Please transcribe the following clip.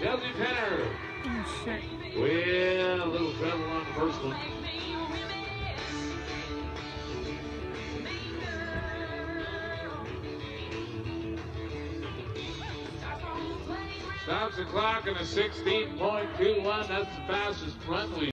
Chelsea Penner. Oh, shit. Well, a little trouble on the first one. Stops the clock in a 16.21. That's the fastest run we